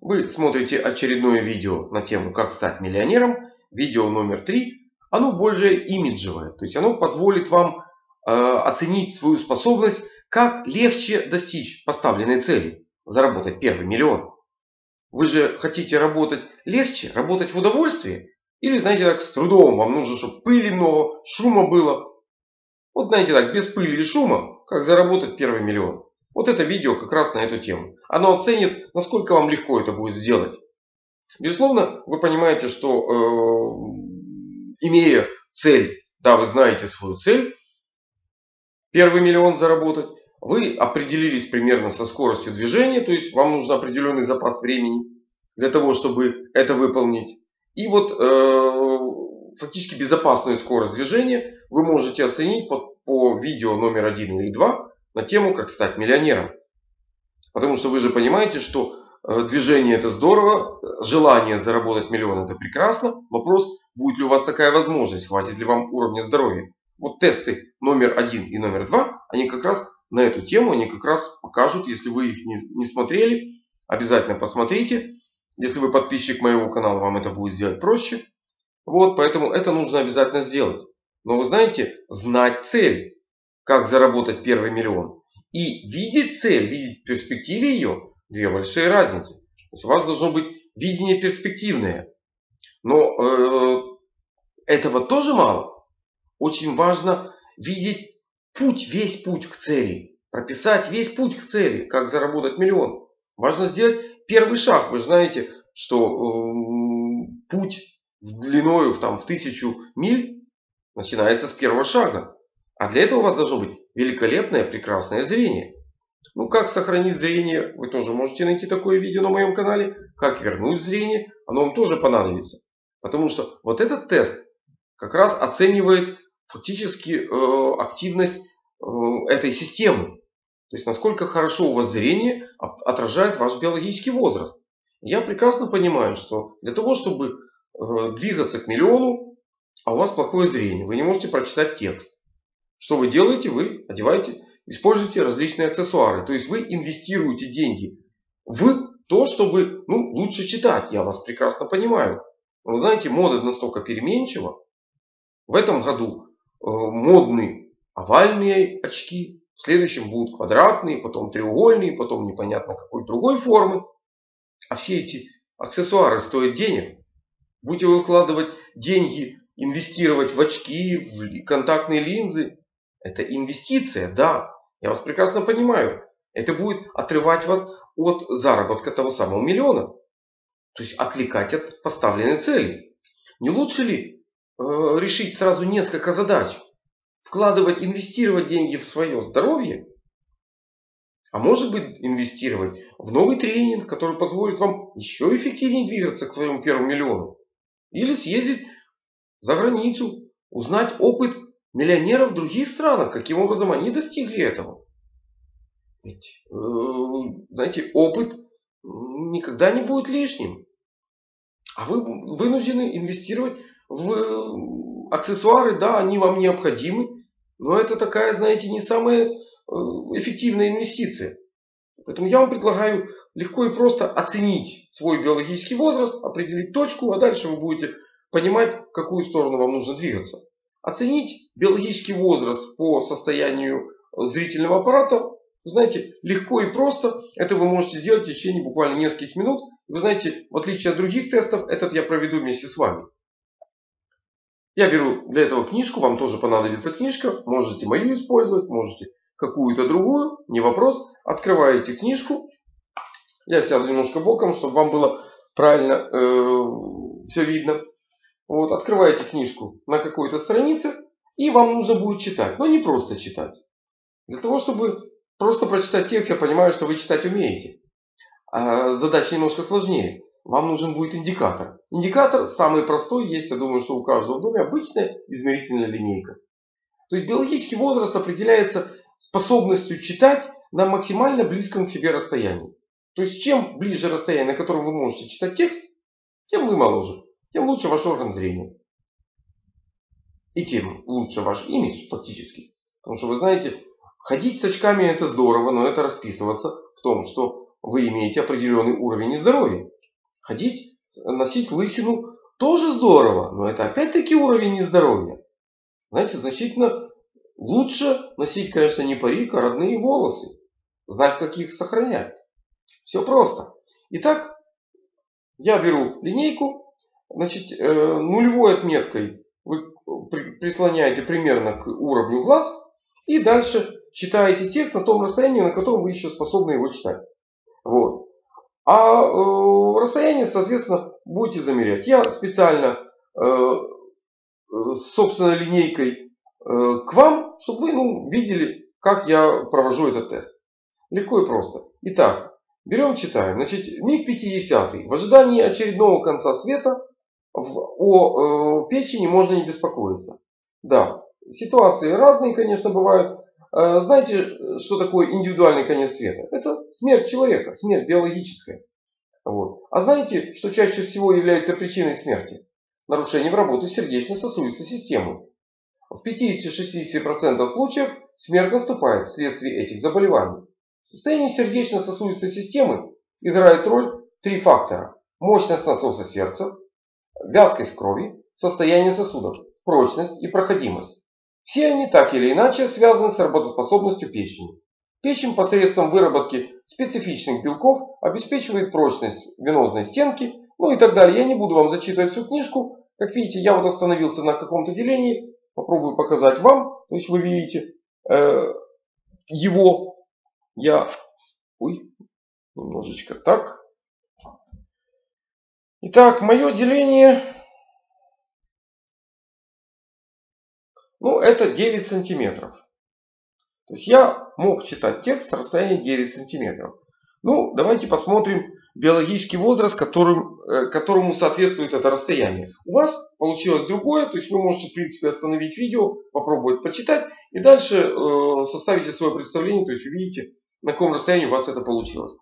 Вы смотрите очередное видео на тему «Как стать миллионером». Видео номер три. Оно более имиджевое. То есть оно позволит вам э, оценить свою способность, как легче достичь поставленной цели. Заработать первый миллион. Вы же хотите работать легче, работать в удовольствии? Или, знаете, так с трудом, вам нужно, чтобы пыли много, шума было. Вот, знаете, так, без пыли и шума, как заработать первый миллион. Вот это видео как раз на эту тему. Оно оценит, насколько вам легко это будет сделать. Безусловно, вы понимаете, что э, имея цель, да, вы знаете свою цель, первый миллион заработать, вы определились примерно со скоростью движения, то есть вам нужен определенный запас времени для того, чтобы это выполнить. И вот э, фактически безопасную скорость движения вы можете оценить по, по видео номер один или два на тему «Как стать миллионером». Потому что вы же понимаете, что э, движение это здорово, желание заработать миллион это прекрасно. Вопрос, будет ли у вас такая возможность, хватит ли вам уровня здоровья. Вот тесты номер один и номер два, они как раз на эту тему, они как раз покажут, если вы их не, не смотрели, обязательно посмотрите. Если вы подписчик моего канала, вам это будет сделать проще. Вот, поэтому это нужно обязательно сделать. Но вы знаете, знать цель как заработать первый миллион. И видеть цель, видеть в перспективе ее, две большие разницы. То есть у вас должно быть видение перспективное. Но э, этого тоже мало. Очень важно видеть путь, весь путь к цели. Прописать весь путь к цели, как заработать миллион. Важно сделать первый шаг. Вы знаете, что э, путь в длиною в, там, в тысячу миль начинается с первого шага. А для этого у вас должно быть великолепное, прекрасное зрение. Ну, как сохранить зрение, вы тоже можете найти такое видео на моем канале. Как вернуть зрение, оно вам тоже понадобится. Потому что вот этот тест как раз оценивает фактически э, активность э, этой системы. То есть, насколько хорошо у вас зрение отражает ваш биологический возраст. Я прекрасно понимаю, что для того, чтобы э, двигаться к миллиону, а у вас плохое зрение, вы не можете прочитать текст. Что вы делаете? Вы одеваете, используете различные аксессуары. То есть вы инвестируете деньги в то, чтобы ну, лучше читать. Я вас прекрасно понимаю. Вы знаете, мода настолько переменчива. В этом году э, модные овальные очки. В следующем будут квадратные, потом треугольные, потом непонятно какой другой формы. А все эти аксессуары стоят денег. Будете вы вкладывать деньги, инвестировать в очки, в контактные линзы, это инвестиция, да. Я вас прекрасно понимаю. Это будет отрывать вас от заработка того самого миллиона. То есть отвлекать от поставленной цели. Не лучше ли э, решить сразу несколько задач? Вкладывать, инвестировать деньги в свое здоровье. А может быть инвестировать в новый тренинг, который позволит вам еще эффективнее двигаться к своему первому миллиону. Или съездить за границу, узнать опыт миллионеров в других странах. Каким образом они достигли этого? Ведь, э, знаете, опыт никогда не будет лишним. А вы вынуждены инвестировать в аксессуары. Да, они вам необходимы. Но это такая, знаете, не самая э, эффективная инвестиция. Поэтому я вам предлагаю легко и просто оценить свой биологический возраст, определить точку, а дальше вы будете понимать, в какую сторону вам нужно двигаться. Оценить биологический возраст по состоянию зрительного аппарата, знаете, легко и просто. Это вы можете сделать в течение буквально нескольких минут. Вы знаете, в отличие от других тестов, этот я проведу вместе с вами. Я беру для этого книжку, вам тоже понадобится книжка. Можете мою использовать, можете какую-то другую, не вопрос. Открываете книжку. Я сяду немножко боком, чтобы вам было правильно э, все видно. Вот, открываете книжку на какой-то странице, и вам нужно будет читать. Но не просто читать. Для того, чтобы просто прочитать текст, я понимаю, что вы читать умеете. А задача немножко сложнее. Вам нужен будет индикатор. Индикатор самый простой, есть, я думаю, что у каждого в доме обычная измерительная линейка. То есть биологический возраст определяется способностью читать на максимально близком к себе расстоянии. То есть чем ближе расстояние, на котором вы можете читать текст, тем вы моложе тем лучше ваш орган зрения. И тем лучше ваш имидж фактически. Потому что вы знаете, ходить с очками это здорово, но это расписываться в том, что вы имеете определенный уровень нездоровья. Ходить, носить лысину тоже здорово, но это опять-таки уровень нездоровья. Знаете, значительно лучше носить, конечно, не парик, а родные волосы. Знать, как их сохранять. Все просто. Итак, я беру линейку, значит, э, нулевой отметкой вы прислоняете примерно к уровню глаз и дальше читаете текст на том расстоянии, на котором вы еще способны его читать. Вот. А э, расстояние, соответственно, будете замерять. Я специально э, собственной линейкой э, к вам, чтобы вы ну, видели, как я провожу этот тест. Легко и просто. Итак, берем, читаем. Значит, миг 50. В ожидании очередного конца света о э, печени можно не беспокоиться. Да, ситуации разные, конечно, бывают. Э, знаете, что такое индивидуальный конец света? Это смерть человека, смерть биологическая. Вот. А знаете, что чаще всего является причиной смерти? Нарушение в работе сердечно-сосудистой системы. В 50-60% случаев смерть наступает вследствие этих заболеваний. В состоянии сердечно-сосудистой системы играет роль три фактора. Мощность насоса сердца, вязкость крови, состояние сосудов, прочность и проходимость. Все они так или иначе связаны с работоспособностью печени. Печень посредством выработки специфичных белков обеспечивает прочность венозной стенки, ну и так далее. Я не буду вам зачитывать всю книжку. Как видите, я вот остановился на каком-то делении. Попробую показать вам. То есть вы видите э, его. Я... Ой, немножечко так. Итак, мое деление Ну, это 9 сантиметров. То есть я мог читать текст с расстояния 9 сантиметров. Ну, давайте посмотрим биологический возраст, которым, э, которому соответствует это расстояние. У вас получилось другое, то есть вы можете, в принципе, остановить видео, попробовать почитать и дальше э, составите свое представление, то есть увидите, на каком расстоянии у вас это получилось.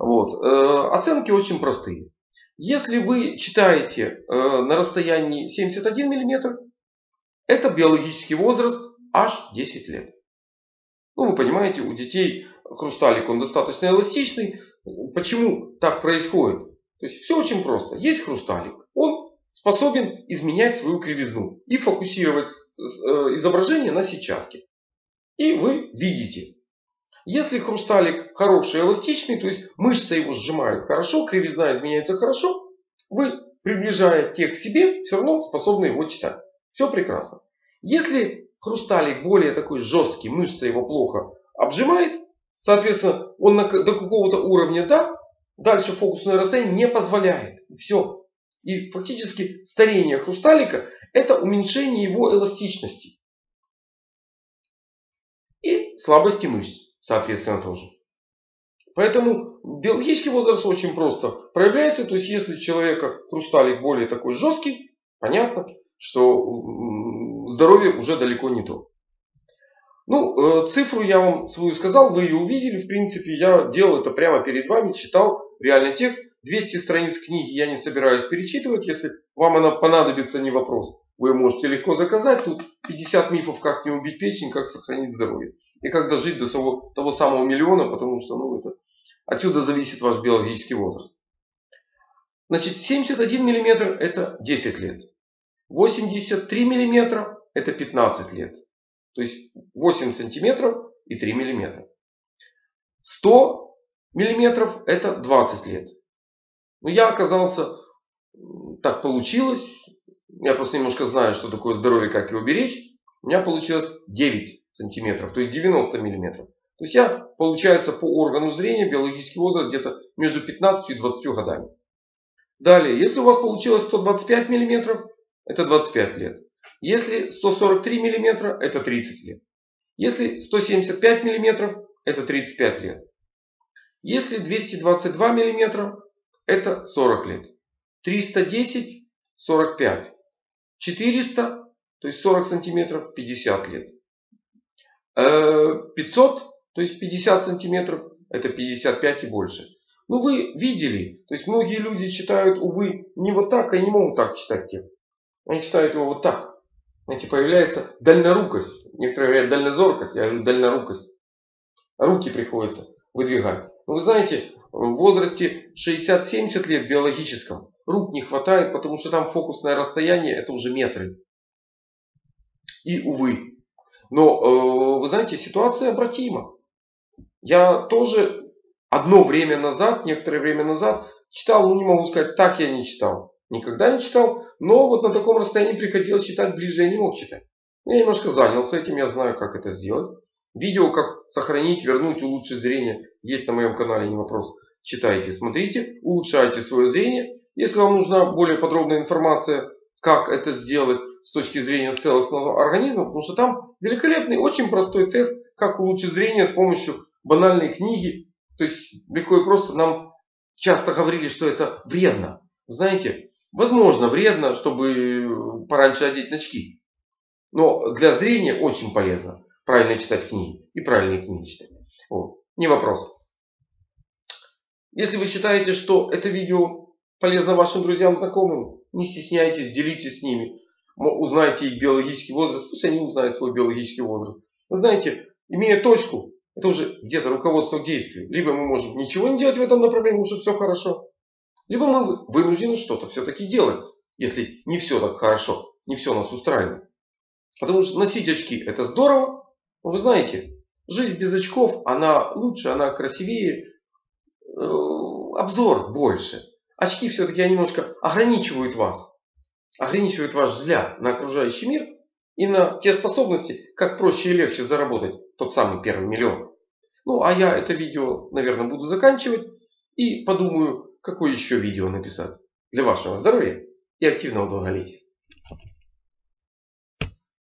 Вот. Э, оценки очень простые. Если вы читаете э, на расстоянии 71 мм, это биологический возраст аж 10 лет. Ну, вы понимаете, у детей хрусталик, он достаточно эластичный. Почему так происходит? То есть все очень просто. Есть хрусталик, он способен изменять свою кривизну и фокусировать э, изображение на сетчатке. И вы видите. Если хрусталик хороший, эластичный, то есть мышца его сжимает хорошо, кривизна изменяется хорошо, вы, приближая текст к себе, все равно способны его читать. Все прекрасно. Если хрусталик более такой жесткий, мышца его плохо обжимает, соответственно, он до какого-то уровня да, дальше фокусное расстояние не позволяет. Все. И фактически старение хрусталика это уменьшение его эластичности. И слабости мышц, соответственно, тоже. Поэтому биологический возраст очень просто проявляется. То есть, если человека хрусталик более такой жесткий, понятно, что здоровье уже далеко не то. Ну, э, цифру я вам свою сказал, вы ее увидели. В принципе, я делал это прямо перед вами, читал реальный текст. 200 страниц книги я не собираюсь перечитывать. Если вам она понадобится, не вопрос. Вы можете легко заказать. Тут 50 мифов, как не убить печень, как сохранить здоровье. И как дожить до того, того самого миллиона, потому что ну, это, отсюда зависит ваш биологический возраст. Значит, 71 миллиметр это 10 лет. 83 миллиметра это 15 лет. То есть 8 сантиметров и 3 миллиметра. 100 миллиметров это 20 лет. Но я оказался, так получилось, я просто немножко знаю, что такое здоровье, как его беречь. У меня получилось 9 сантиметров, то есть 90 миллиметров. То есть я, получается, по органу зрения биологический возраст где-то между 15 и 20 годами. Далее, если у вас получилось 125 миллиметров, это 25 лет. Если 143 миллиметра, это 30 лет. Если 175 миллиметров, это 35 лет. Если 222 миллиметра, это 40 лет. 310 – 45. 400, то есть 40 сантиметров, 50 лет. 500, э, то есть 50 сантиметров, это 55 и больше. Ну вы видели, то есть многие люди читают, увы, не вот так, а не могут так читать текст. Они читают его вот так. Знаете, появляется дальнорукость. Некоторые говорят дальнозоркость, я говорю дальнорукость. Руки приходится выдвигать. Но вы знаете, в возрасте 60-70 лет биологическом рук не хватает, потому что там фокусное расстояние это уже метры. И увы. Но э, вы знаете, ситуация обратима. Я тоже одно время назад, некоторое время назад читал, ну не могу сказать, так я не читал. Никогда не читал, но вот на таком расстоянии приходилось читать, ближе я не мог читать. Я немножко занялся этим, я знаю, как это сделать. Видео, как сохранить, вернуть, улучшить зрение, есть на моем канале, не вопрос. Читайте, смотрите, улучшайте свое зрение. Если вам нужна более подробная информация, как это сделать с точки зрения целостного организма, потому что там великолепный, очень простой тест, как улучшить зрение с помощью банальной книги. То есть легко и просто нам часто говорили, что это вредно. Знаете, возможно вредно, чтобы пораньше одеть очки. Но для зрения очень полезно правильно читать книги и правильные книги читать. Вот. Не вопрос. Если вы считаете, что это видео полезно вашим друзьям, знакомым, не стесняйтесь, делитесь с ними. Узнайте их биологический возраст, пусть они узнают свой биологический возраст. Вы знаете, имея точку, это уже где-то руководство к действию. Либо мы можем ничего не делать в этом направлении, что все хорошо. Либо мы вынуждены что-то все-таки делать, если не все так хорошо, не все нас устраивает. Потому что носить очки это здорово, но вы знаете, жизнь без очков, она лучше, она красивее, э, обзор больше. Очки все-таки немножко ограничивают вас. Ограничивают ваш взгляд на окружающий мир и на те способности, как проще и легче заработать тот самый первый миллион. Ну, а я это видео, наверное, буду заканчивать и подумаю, какое еще видео написать для вашего здоровья и активного долголетия.